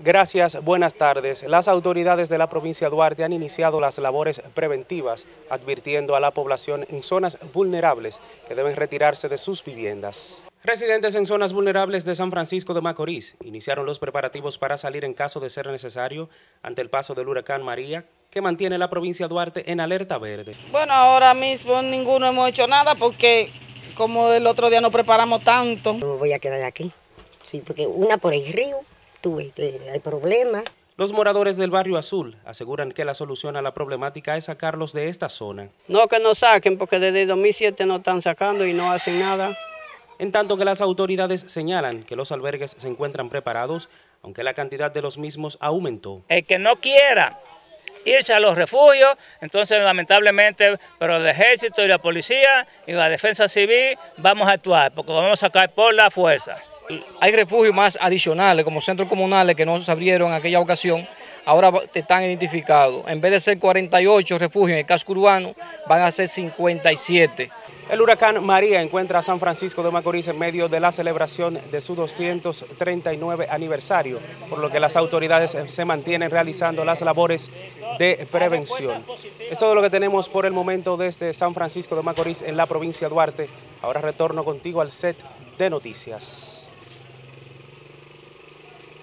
Gracias, buenas tardes. Las autoridades de la provincia de Duarte han iniciado las labores preventivas, advirtiendo a la población en zonas vulnerables que deben retirarse de sus viviendas. Residentes en zonas vulnerables de San Francisco de Macorís iniciaron los preparativos para salir en caso de ser necesario ante el paso del huracán María, que mantiene la provincia de Duarte en alerta verde. Bueno, ahora mismo ninguno hemos hecho nada porque como el otro día nos preparamos tanto. voy a quedar aquí, sí, porque una por el río tuve, hay problemas. Los moradores del barrio Azul aseguran que la solución a la problemática es sacarlos de esta zona. No que nos saquen porque desde 2007 no están sacando y no hacen nada. En tanto que las autoridades señalan que los albergues se encuentran preparados, aunque la cantidad de los mismos aumentó. El que no quiera irse a los refugios, entonces lamentablemente, pero el ejército y la policía y la defensa civil vamos a actuar, porque vamos a sacar por la fuerza. Hay refugios más adicionales, como centros comunales que no se abrieron en aquella ocasión, ahora están identificados. En vez de ser 48 refugios en el casco urbano, van a ser 57. El huracán María encuentra a San Francisco de Macorís en medio de la celebración de su 239 aniversario, por lo que las autoridades se mantienen realizando las labores de prevención. Es todo lo que tenemos por el momento desde San Francisco de Macorís en la provincia de Duarte. Ahora retorno contigo al set de noticias.